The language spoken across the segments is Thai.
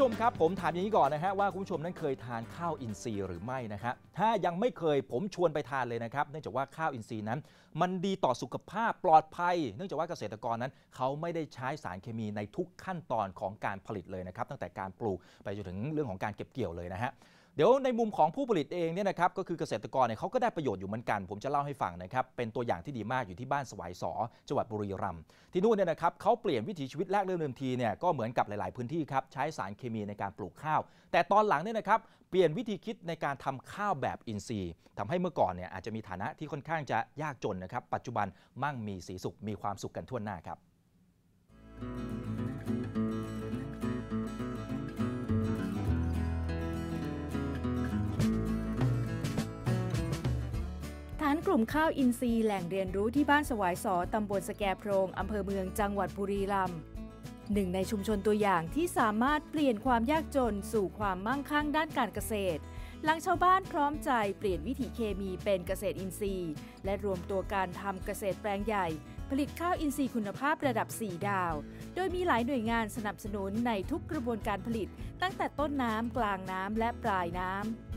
ผู้ชมครับผมถามอย่างนี้ก่อนนะฮะว่าคุณผู้ชมนั้นเคยทานข้าวอินทรีย์หรือไม่นะครับถ้ายังไม่เคยผมชวนไปทานเลยนะครับเนื่องจากว่าข้าวอินทรีย์นั้น มันดีต่อสุขภาพปลอดภัย เนื่องจากว่าเกษตรกรนั้น เขาไม่ได้ใช้สารเคมีในทุกขั้นตอนของการผลิตเลยนะครับตั้งแต่การปลูกไปจนถึงเรื่องของการเก็บเกี่ยวเลยนะฮะ เดี๋ยวในมุมของผู้ผลิตเองเนี่ยนะครับก็คือเกษตรกรเนี่ยเขาก็ได้ประโยชน์อยู่เหมือนกัน ผมจะเล่าให้ฟังนะครับเป็นตัวอย่างที่ดีมากอยู่ที่บ้านสวายสอจังหวัดบุรีรัมย์ที่นู่นเนี่ยนะครับเขาเปลี่ยนวิถีชีวิตแรกเริ่มเดิมทีเนี่ยก็เหมือนกับหลาย ๆ พื้นที่ครับใช้สารเคมีในการปลูกข้าว แต่ตอนหลังเนี่ยนะครับเปลี่ยนวิธีคิดในการทำข้าวแบบอินทรีย์ทำให้เมื่อก่อนเนี่ยอาจจะมีฐานะที่ค่อนข้างจะยากจนนะครับปัจจุบันมั่งมีสีสุขมีความสุขกันทั่วหน้าครับฐา กลุ่มข้าวอินทรีย์แหล่งเรียนรู้ที่บ้านสวายสอตำบลสแกโพรงอำเภอเมืองจังหวัดบุรีรัมย์หนึ่งในชุมชนตัวอย่างที่สามารถเปลี่ยนความยากจนสู่ความมั่งคั่งด้านการเกษตร หลังชาวบ้านพร้อมใจเปลี่ยนวิถีเคมีเป็นเกษตรอินทรีย์ และรวมตัวการทำเกษตรแปลงใหญ่ ผลิตข้าวอินทรีย์คุณภาพระดับ 4 ดาว โดยมีหลายหน่วยงานสนับสนุนในทุกกระบวนการผลิต ตั้งแต่ต้นน้ำกลางน้ำและปลายน้ำ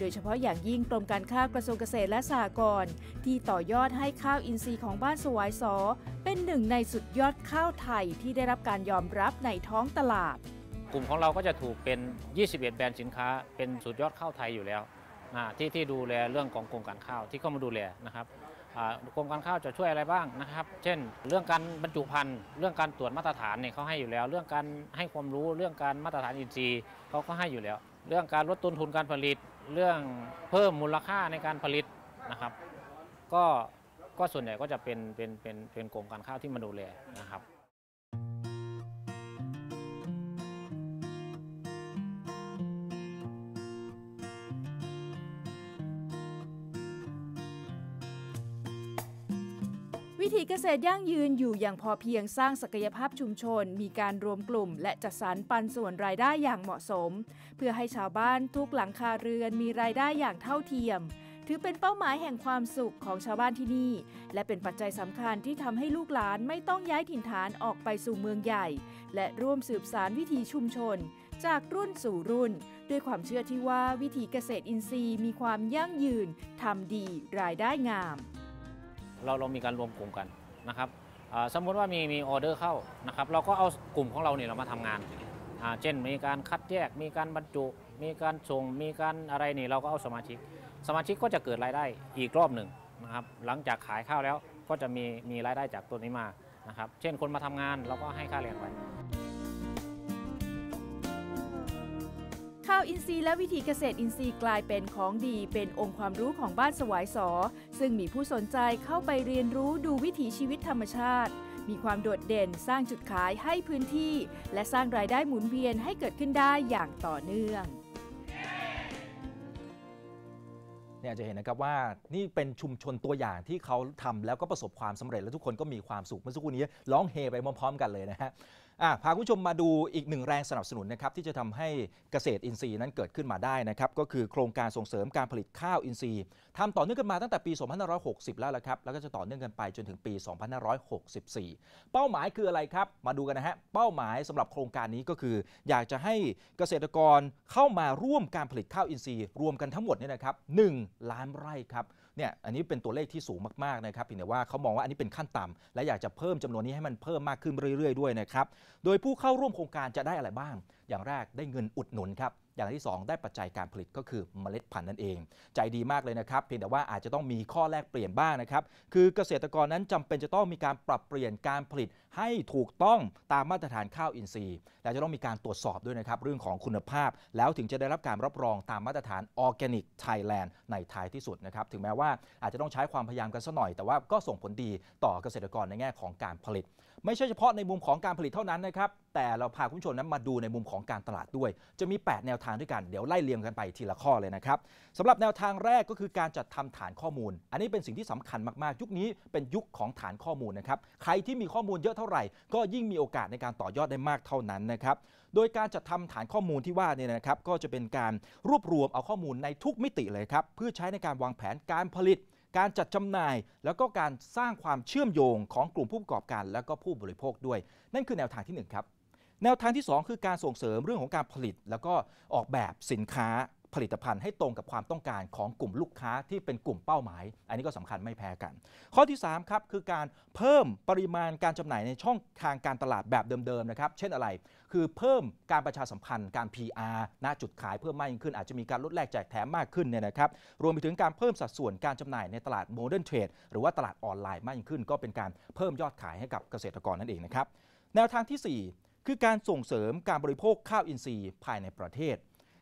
โดยเฉพาะอย่างยิ่งกรมการข้าวกระทรวงเกษตรและสหกรณ์ที่ต่อยอดให้ข้าวอินทรีย์ของบ้านสวายสอ เป็นหนึ่งในสุดยอดข้าวไทยที่ได้รับการยอมรับในท้องตลาด กลุ่มของเราก็จะถูกเป็น 21 แบรนด์สินค้า เป็นสุดยอดข้าวไทยอยู่แล้วที่ที่ดูแลเรื่องของกรมการข้าวที่เข้ามาดูแลนะครับกรมการข้าวจะช่วยอะไรบ้างนะครับ เช่น เรื่องการบรรจุภัณฑ์ เรื่องการตรวจมาตรฐานเนี่ยเขาให้อยู่แล้ว เรื่องการให้ความรู้ เรื่องการมาตรฐานอินทรีย์เขาก็ให้อยู่แล้ว เรื่องการลดต้นทุนการผลิต เรื่องเพิ่มมูลค่าในการผลิตนะครับ ก็ก็ส่วนใหญ่ก็จะเป็นเป็นเป็นเป็นกรมการข้าวที่มาดูแลนะครับ วิถีเกษตรยั่งยืนอยู่อย่างพอเพียงสร้างศักยภาพชุมชน มีการรวมกลุ่ม และจัดสรรปันส่วนรายได้อย่างเหมาะสม เพื่อให้ชาวบ้านทุกหลังคาเรือนมีรายได้อย่างเท่าเทียม ถือเป็นเป้าหมายแห่งความสุขของชาวบ้านที่นี่ และเป็นปัจจัยสำคัญที่ทำให้ลูกหลานไม่ต้องย้ายถิ่นฐานออกไปสู่เมืองใหญ่ และร่วมสืบสารวิถีชุมชน จากรุ่นสู่รุ่น ด้วยความเชื่อที่ว่าวิถีเกษตรอินทรีย์มีความยั่งยืนทำดีรายได้งาม เราเรามีการรวมกลุ่มกันนะครับสมมุติว่ามีมีออเดอร์เข้านะครับเราก็เอากลุ่มของเราเนี่ยเรามาทำงานเช่นมีการคัดแยก มีการบรรจุ มีการส่ง มีการอะไรนี่เราก็เอาสมาชิก สมาชิกก็จะเกิดรายได้อีกรอบหนึ่งนะครับหลังจากขายข้าวแล้วก็จะมีมีรายได้จากตัวนี้มานะครับเช่นคนมาทำงานเราก็ให้ค่าแรงไป ข้าวอินทรีย์และวิถีเกษตรอินทรีย์กลายเป็นของดีเป็นองค์ความรู้ของบ้านสวายสอ ซึ่งมีผู้สนใจเข้าไปเรียนรู้ดูวิถีชีวิตธรรมชาติ มีความโดดเด่นสร้างจุดขายให้พื้นที่ และสร้างรายได้หมุนเวียนให้เกิดขึ้นได้อย่างต่อเนื่องเนี่ยจะเห็นนะครับว่านี่เป็นชุมชนตัวอย่างที่เขาทำแล้วก็ประสบความสำเร็จและทุกคนก็มีความสุขเมื่อสักครู่นี้ร้องเฮไปพร้อม ๆ กันเลยนะฮะ พาคุณผู้ชมมาดูอีกหนึ่งแรงสนับสนุนนะครับที่จะทำให้เกษตรอินทรีย์นั้นเกิดขึ้นมาได้นะครับก็คือโครงการส่งเสริมการผลิตข้าวอินทรีย์ทำต่อเนื่องกันมาตั้งแต่ปี 2560 แล้วละครับแล้วก็จะต่อเนื่องกันไปจนถึงปี 2564 เป้าหมายคืออะไรครับ มาดูกันนะฮะเป้าหมายสำหรับโครงการนี้ก็คือ อยากจะให้เกษตรกรเข้ามาร่วมการผลิตข้าวอินทรีย์ รวมกันทั้งหมดเนี่ยนะครับ1ล้านไร่ครับเนี่ยอันนี้เป็นตัวเลขที่สูงมากๆนะครับเพียงแต่ว่าเขามองว่าอันนี้เป็นขั้นต่ำและอยากจะเพิ่มจำนวนนี้ให้มันเพิ่มมากขึ้นเรื่อยๆด้วยนะครับโดยผู้เข้าร่วมโครงการจะได้อะไรบ้าง อย่างแรกได้เงินอุดหนุนครับ อย่างที่ 2 ได้ปัจจัยการผลิตก็คือเมล็ดพันธุ์นั่นเอง ใจดีมากเลยนะครับ เพียงแต่ว่าอาจจะต้องมีข้อแลกเปลี่ยนบ้างนะครับ คือเกษตรกรนั้นจำเป็นจะต้องมีการปรับเปลี่ยนการผลิตให้ถูกต้องตามมาตรฐานข้าวอินทรีย์ และจะต้องมีการตรวจสอบด้วยนะครับเรื่องของคุณภาพ แล้วถึงจะได้รับการรับรองตามมาตรฐาน Organic Thailand ในท้ายที่สุดนะครับ ถึงแม้ว่าอาจจะต้องใช้ความพยายามกันสักหน่อย แต่ว่าก็ส่งผลดีต่อเกษตรกรในแง่ของการผลิต ไม่ใช่เฉพาะในมุมของการผลิตเท่านั้นนะครับ แต่เราพาคุณผู้ชมนั้นมาดูในมุมของการตลาดด้วย จะมี 8 แนวทางด้วยกันเดี๋ยวไล่เรียงกันไปทีละข้อเลยนะครับสำหรับแนวทางแรกก็คือการจัดทำฐานข้อมูล อันนี้เป็นสิ่งที่สำคัญมากๆ ยุคนี้เป็นยุคของฐานข้อมูลนะครับใครที่มีข้อมูลเยอะเท่าไหร่ ก็ยิ่งมีโอกาสในการต่อยอดได้มากเท่านั้นนะครับโดยการจัดทำฐานข้อมูลที่ว่าเนี่ยนะครับก็จะเป็นการรวบรวมเอาข้อมูลในทุกมิติเลยครับเพื่อใช้ในการวางแผนการผลิตการจัดจำหน่ายแล้วก็การสร้างความเชื่อมโยงของกลุ่มผู้ประกอบการ และก็ผู้บริโภคด้วย นั่นคือแนวทางที่หนึ่งครับ แนวทางที่ 2 คือการส่งเสริมเรื่องของการผลิต แล้วก็ออกแบบสินค้าผลิตภัณฑ์ให้ตรงกับความต้องการของกลุ่มลูกค้าที่เป็นกลุ่มเป้าหมาย อันนี้ก็สำคัญไม่แพ้กัน ข้อที่ 3 ครับ คือการเพิ่มปริมาณการจำหน่ายในช่องทางการตลาดแบบเดิมๆนะครับ เช่นอะไร คือเพิ่มการประชาสัมพันธ์ การ PR ณจุดขายเพิ่มมากยิ่งขึ้น อาจจะมีการลดแลกแจกแถมมากขึ้นเนี่ยนะครับ รวมไปถึงการเพิ่มสัดส่วนการจำหน่ายในตลาดโมเดิร์นเทรดหรือว่าตลาดออนไลน์มากยิ่งขึ้น ก็เป็นการเพิ่มยอดขายให้กับเกษตรกรนั่นเองนะครับ แนวทางทีสี่4 คือการส่งเสริมการบริโภคข้าวอินทรีย์ภายในประเทศ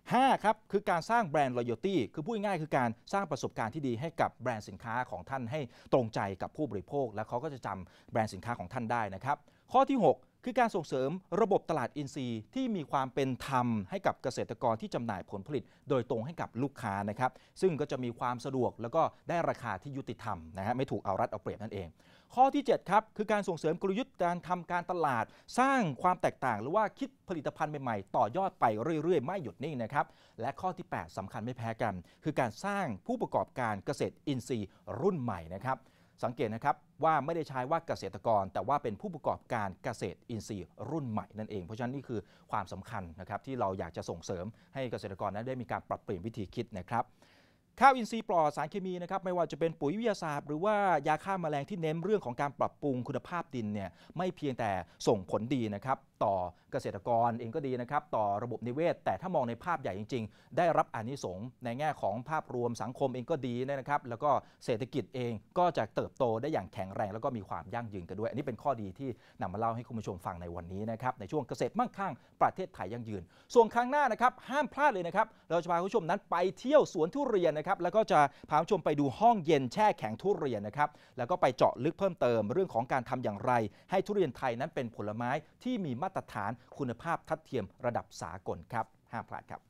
5 ครับคือการสร้างแบรนด์ loyalty คือพูดง่ายคือการสร้างประสบการณ์ที่ดีให้กับแบรนด์สินค้าของท่านให้ตรงใจกับผู้บริโภค และเขาก็จะจำแบรนด์สินค้าของท่านได้นะครับ ข้อที่ 6 คือการส่งเสริมระบบตลาดอินทรีย์ที่มีความเป็นธรรมให้กับเกษตรกรที่จำหน่ายผลผลิต โดยตรงให้กับลูกค้านะครับ ซึ่งก็จะมีความสะดวกแล้วก็ได้ราคาที่ยุติธรรมนะฮะไม่ถูกเอารัดเอาเปรียบนั่นเอง ข้อที่ 7 ครับ คือการส่งเสริมกลยุทธ์การทำการตลาด สร้างความแตกต่าง หรือว่าคิดผลิตภัณฑ์ใหม่ๆ ต่อยอดไปเรื่อยๆ ไม่หยุดนิ่งนะครับและข้อที่ 8สำคัญไม่แพ้กัน คือการสร้างผู้ประกอบการเกษตรอินทรีย์รุ่นใหม่นะครับ สังเกตนะครับว่าไม่ได้ใช้ว่าเกษตรกร แต่ว่าเป็นผู้ประกอบการเกษตรอินทรีย์รุ่นใหม่นั่นเอง เพราะฉะนั้นนี่คือความสำคัญนะครับที่เราอยากจะส่งเสริมให้เกษตรกรนั้นได้มีการปรับเปลี่ยนวิธีคิดนะครับ ข้าวอินทรีย์ปลอดสารเคมีนะครับไม่ว่าจะเป็นปุ๋ยวิทยาศาสตร์ หรือว่ายาฆ่าแมลงที่เน้นเรื่องของการปรับปรุงคุณภาพดินเนี่ยไม่เพียงแต่ส่งผลดีนะครับต่อเกษตรกรเองก็ดีนะครับต่อระบบนิเวศ แต่ถ้ามองในภาพใหญ่จริง ๆ ได้รับอานิสงส์ในแง่ของภาพรวมสังคมเองก็ดีนะครับ แล้วก็เศรษฐกิจเองก็จะเติบโตได้อย่างแข็งแรง แล้วก็มีความยั่งยืนกันด้วย อันนี้เป็นข้อดีที่นำมาเล่าให้คุณผู้ชมฟังในวันนี้นะครับในช่วงเกษตรมั่งคั่งประเทศไทยยั่งยืน ส่วนครั้งหน้านะครับห้ามพลาดเลยนะครับเราจะพาคุณผู้ชมนั้นไปเที่ยวสวนทุเรียนนะครับแล้วก็จะพาผู้ชมไปดูห้องเย็นแช่แข็งทุเรียนนะครับแล้วก็ไปเจาะลึกเพิ่มเติมเรื่องของการทำอย่างไร ให้ทุเรียนไทยนั้นเป็นผลไม้ที่มีมาตรฐานคุณภาพทัดเทียมระดับสากลครับห้ามพลาดครับ